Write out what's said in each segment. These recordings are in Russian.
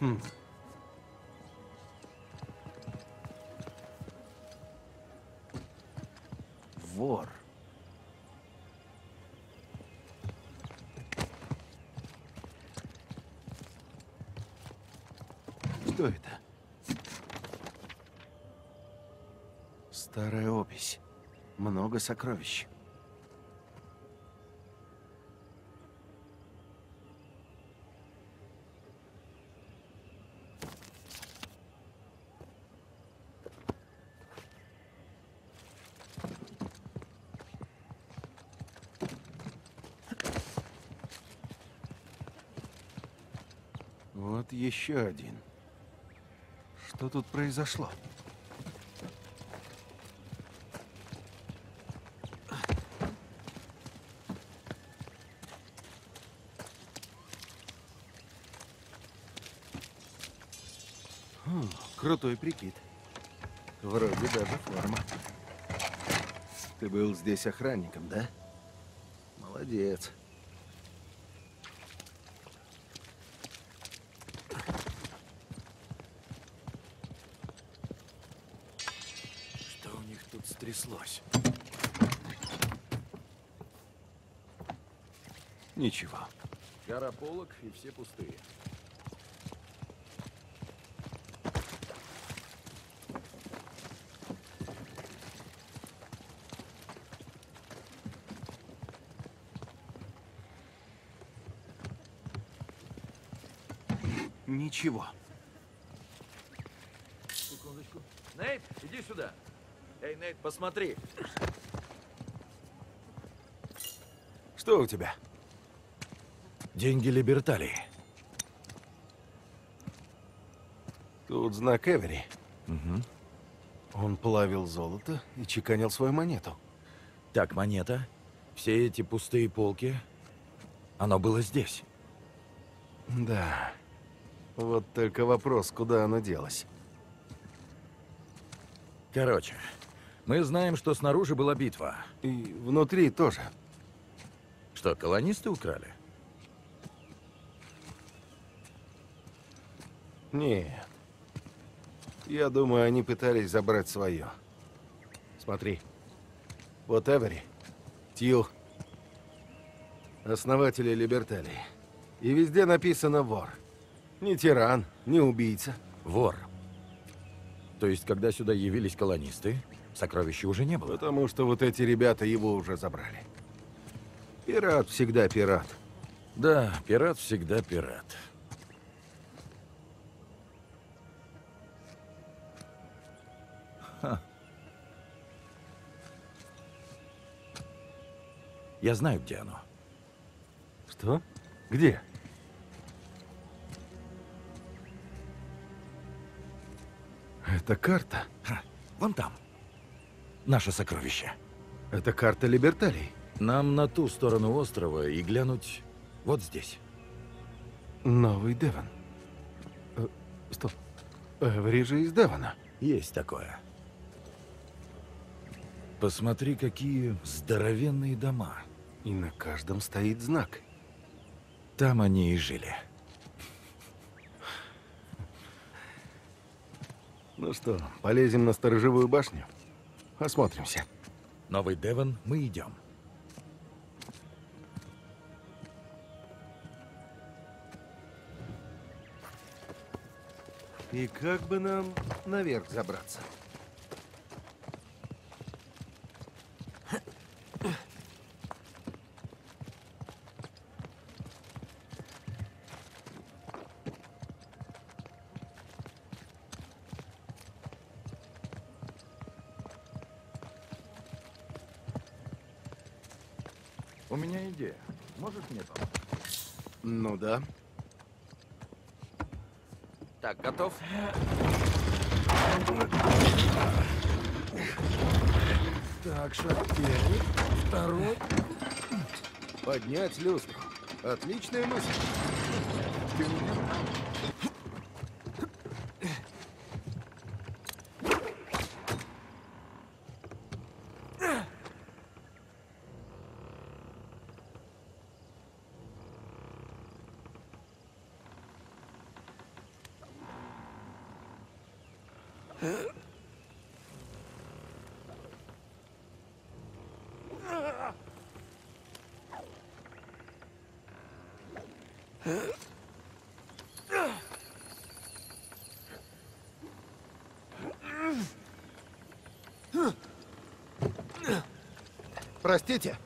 Хм. Вор. Что это? Старая опись. Много сокровищ. Вот еще один. Что тут произошло? Хм, крутой прикид. Вроде даже форма. Ты был здесь охранником, да? Молодец. Стряслось? Ничего. Гора полок и все пустые. Ничего. Секундочку. Нейт, иди сюда. Эй, Нейт, посмотри. Что у тебя? Деньги Либерталии. Тут знак Эвери. Он плавил золото и чеканил свою монету. Так, монета. Все эти пустые полки. Оно было здесь. Да. Вот только вопрос, куда оно делось. Короче, мы знаем, что снаружи была битва. И внутри тоже. Что, колонисты украли? Нет. Я думаю, они пытались забрать свое. Смотри. Вот Эвери, Тью, основатели Либерталии. И везде написано «вор». Не тиран, не убийца. Вор. То есть, когда сюда явились колонисты, сокровища уже не было? Потому что вот эти ребята его уже забрали. Пират всегда пират. Да, пират всегда пират. Ха. Я знаю, где оно. Что? Где? Это карта. Ха, Вон там. Наше сокровище. Это карта Либерталии. Нам на ту сторону острова и глянуть вот здесь. Новый Девон. Э, стоп. Эвери же из Девона. Есть такое. Посмотри, какие здоровенные дома. И на каждом стоит знак. Там они и жили. Ну что, полезем на сторожевую башню? Осмотримся. Новый Девон, мы идем. И как бы нам наверх забраться? У меня идея. Можешь мне помочь? Ну да. Так, готов? Так, шаг первый, второй. Поднять люстру. Отличная мысль. Ты меня Простите.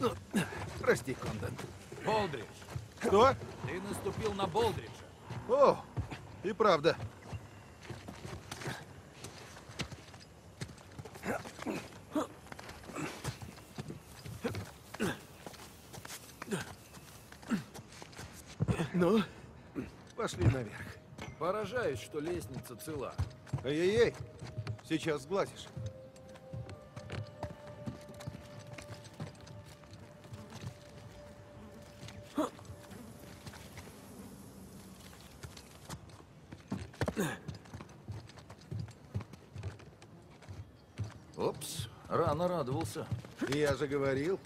Ну, Прости, Кондон. Болдридж, Что? ты наступил на Болдриджа. О, и правда. Ну, пошли наверх. Поражаюсь, что лестница цела. Эй-эй-эй, сейчас сглазишь. Радовался. Я же говорил.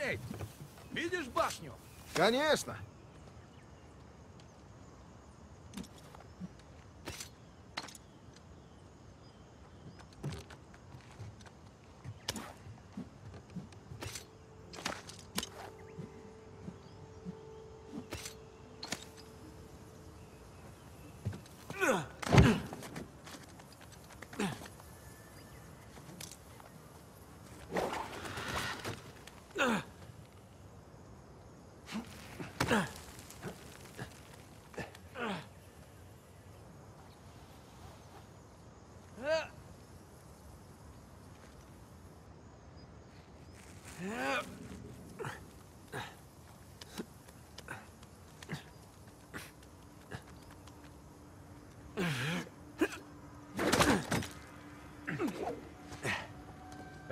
Эй, видишь башню? Конечно.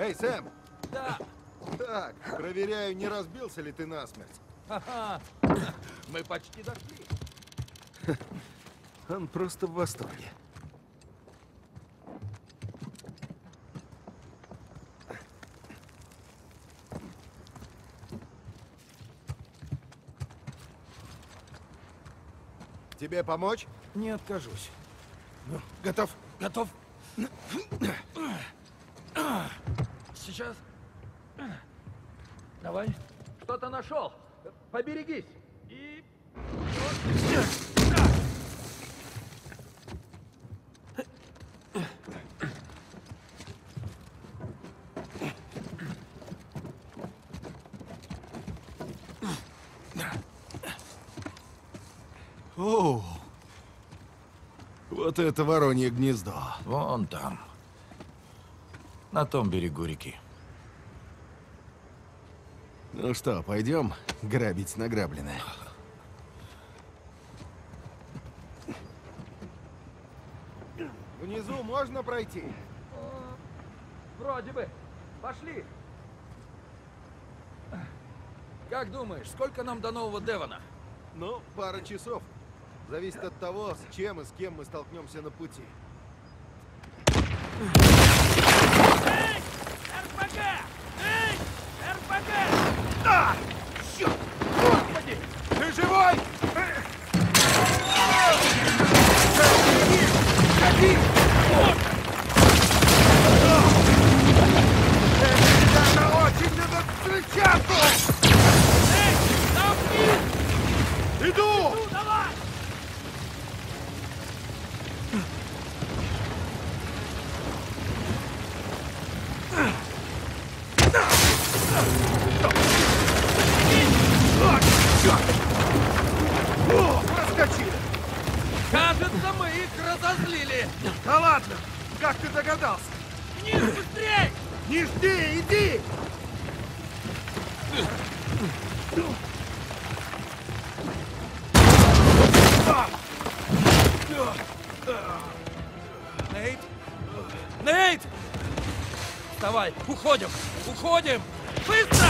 Эй, Сэм! Да. Так, проверяю, не разбился ли ты насмерть. Ха-ха. Мы почти дошли. Он просто в восторге. Тебе помочь? Не откажусь. Ну, готов. Готов? Сейчас. Давай. Что-то нашел. Поберегись. И... О, вот это воронье гнездо. Вон там. На том берегу реки. Ну что, пойдем грабить награбленное. Внизу можно пройти? Вроде бы. Пошли. Как думаешь, сколько нам до нового Девона? Ну, пара часов. Зависит от того, с чем и с кем мы столкнемся на пути. Не жди, иди! Нейт! Нейт! Давай, уходим! Уходим! Быстро!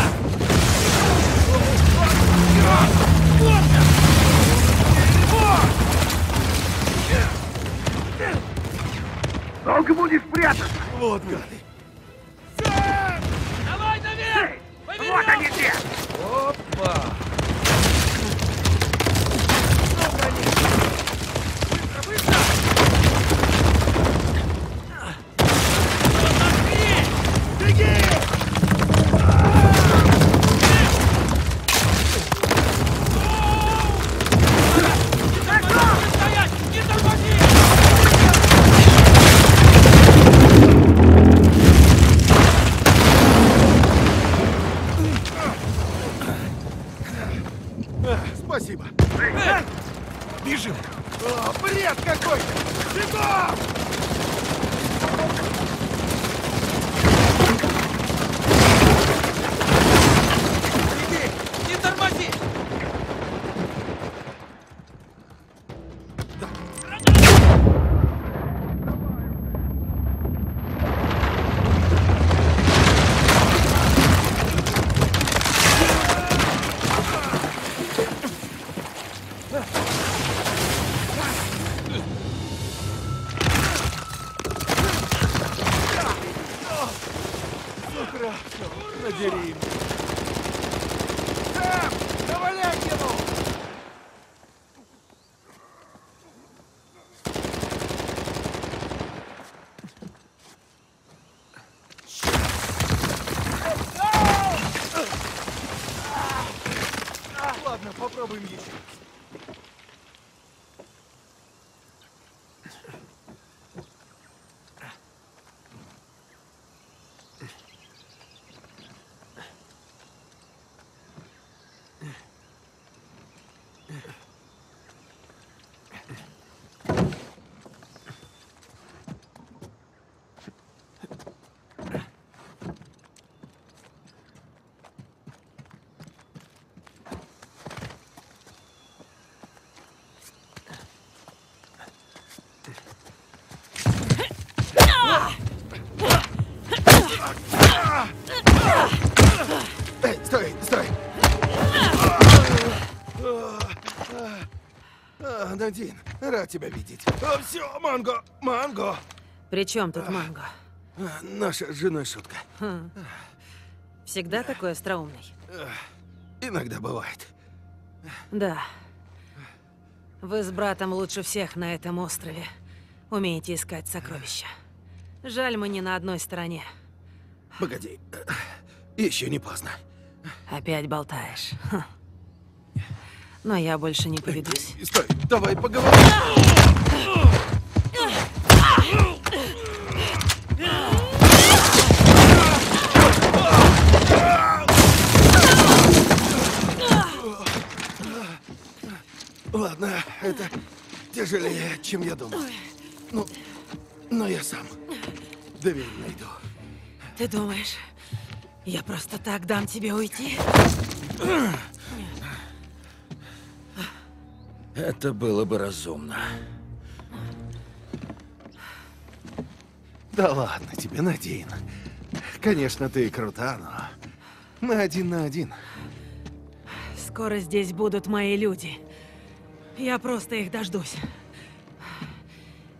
Долго будешь прятаться? Вот гады. Попробуем еще. Эй, стой, стой! А, Надин, рад тебя видеть. все, Манго, Манго! При чем тут манго? А, Наша с женой шутка. Всегда такой остроумный? Иногда бывает. Да. Вы с братом лучше всех на этом острове. Умеете искать сокровища. Жаль, мы не на одной стороне. Погоди, еще не поздно. Опять болтаешь. Но я больше не поведусь. Стой, давай поговорим. Ладно, это тяжелее, чем я думал. Ну, но я сам дверь найду. Ты думаешь, я просто так дам тебе уйти? Это было бы разумно. Да ладно тебе, Надин. Конечно, ты крута, но мы один на один. Скоро здесь будут мои люди. Я просто их дождусь.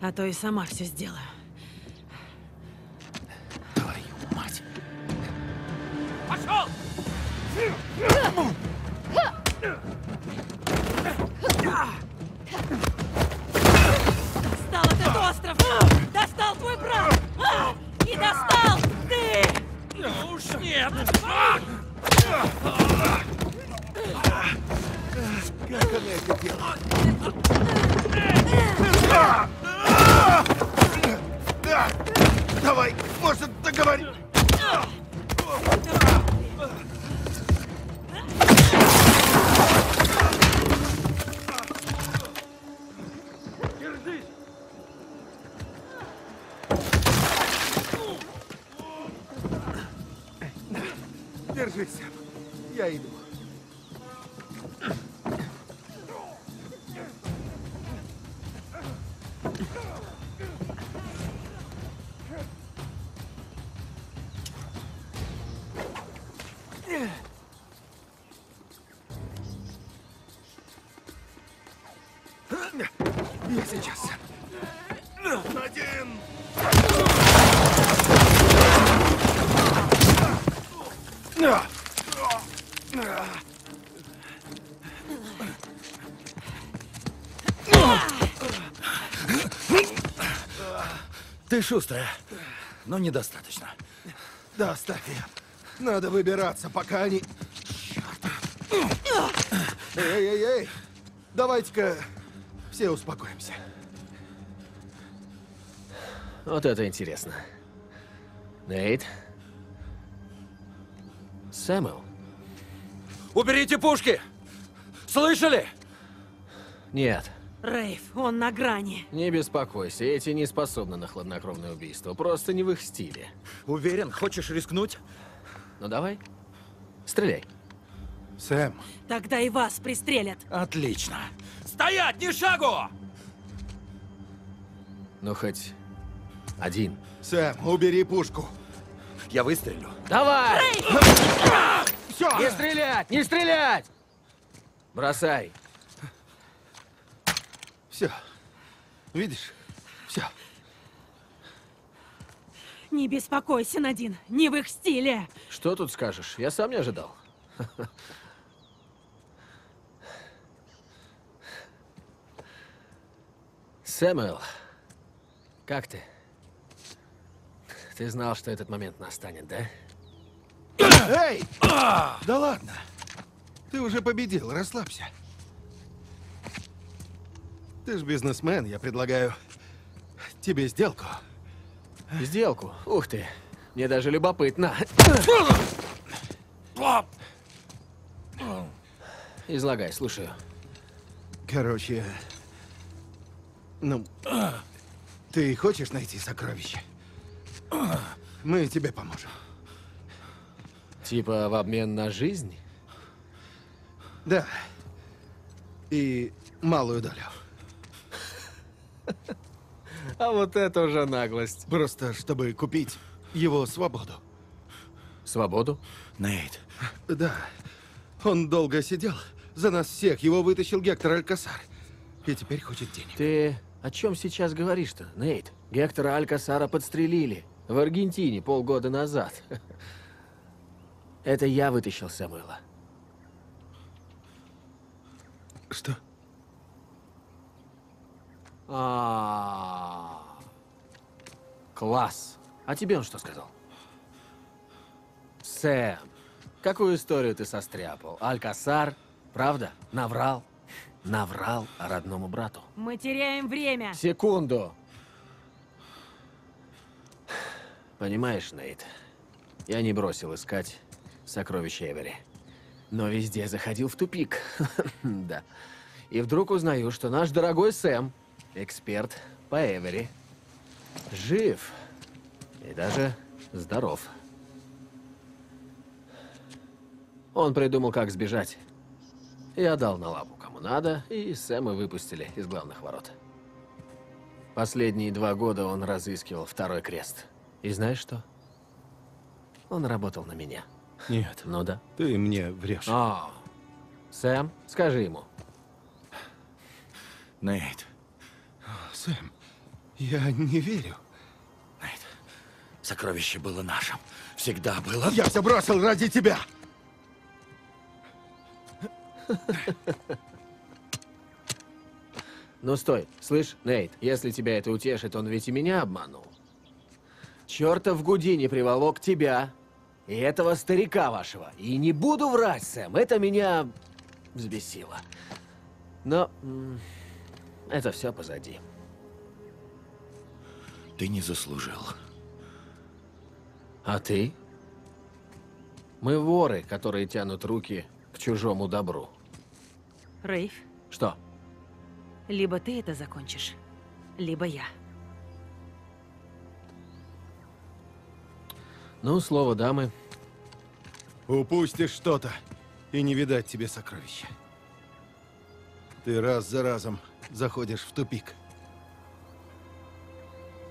А то и сама все сделаю. Как она это делает? Да! Давай, может, договорим? Ты шустрая, но недостаточно. Да, оставь ее. Надо выбираться, пока они... Черт. Эй-эй-эй! Давайте-ка все успокоимся. Вот это интересно. Нейт? Сэмюэл? Уберите пушки! Слышали? Нет, Рейв, он на грани. не беспокойся, эти не способны на хладнокровное убийство, просто не в их стиле. Уверен, хочешь рискнуть? Ну давай, стреляй. Сэм, Тогда и вас пристрелят. Отлично. Стоять, ни шагу! Ну хоть один. Сэм, убери пушку. Я выстрелю. Давай! Все! Не стрелять! Не стрелять! Бросай. Все. Видишь? Все. Не беспокойся, Надин, не в их стиле. Что тут скажешь? Я сам не ожидал. Сэмюэл, как ты? Ты знал, что этот момент настанет, да? Эй! Да ладно. Ты уже победил, расслабься. Ты ж бизнесмен, я предлагаю тебе сделку. Сделку? Ух ты. Мне даже любопытно. Излагай, слушаю. Короче, ну, ты хочешь найти сокровище? Мы тебе поможем. Типа в обмен на жизнь? Да. И малую долю. А вот это уже наглость. Просто чтобы купить его свободу. Свободу? Нейт, Да. Он долго сидел. За нас всех его вытащил Гектор Алькасар. И теперь хочет денег. Ты о чем сейчас говоришь-то, Нейт? Гектора Алькасара подстрелили в Аргентине полгода назад. Это я вытащил Самуэла. Что? А, класс. А тебе он что сказал? Сэм, какую историю ты состряпал? Алькасар, правда? Наврал? Наврал родному брату. Мы теряем время. Секунду. Понимаешь, Нейт, я не бросил искать сокровища Эвери. Но везде заходил в тупик. да. И вдруг узнаю, что наш дорогой Сэм, эксперт по Эвери, жив. И даже здоров. Он придумал, как сбежать. Я дал на лапу кому надо, и Сэма выпустили из главных ворот. Последние два года он разыскивал второй крест. И знаешь что? Он работал на меня. Нет, Ну да. ты мне врешь. О, Сэм, скажи ему. Нейт, Сэм, я не верю. Нейт. Сокровище было нашим. Всегда было. Я все бросил ради тебя. Ну стой, слышь, Нейт, если тебя это утешит, он ведь и меня обманул. Чертов Гудини приволок тебя и этого старика вашего. И не буду врать, Сэм, это меня взбесило. Но это все позади. Ты не заслужил. А ты? Мы воры, которые тянут руки к чужому добру. Рейв, Что? либо ты это закончишь, либо я. Ну, слово дамы. Упустишь что-то, и не видать тебе сокровища. Ты раз за разом заходишь в тупик.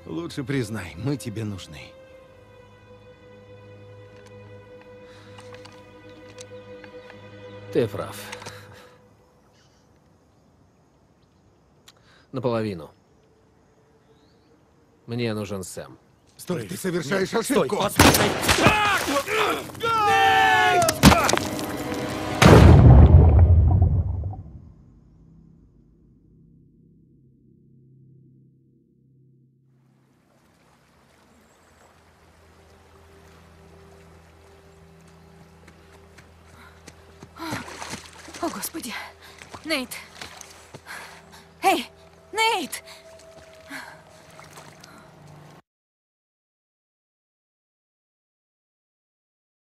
Лучше признай, мы тебе нужны. Ты прав. Наполовину. Мне нужен Сэм. Стой, ты совершаешь Стой, ошибку. послушай. Нейт!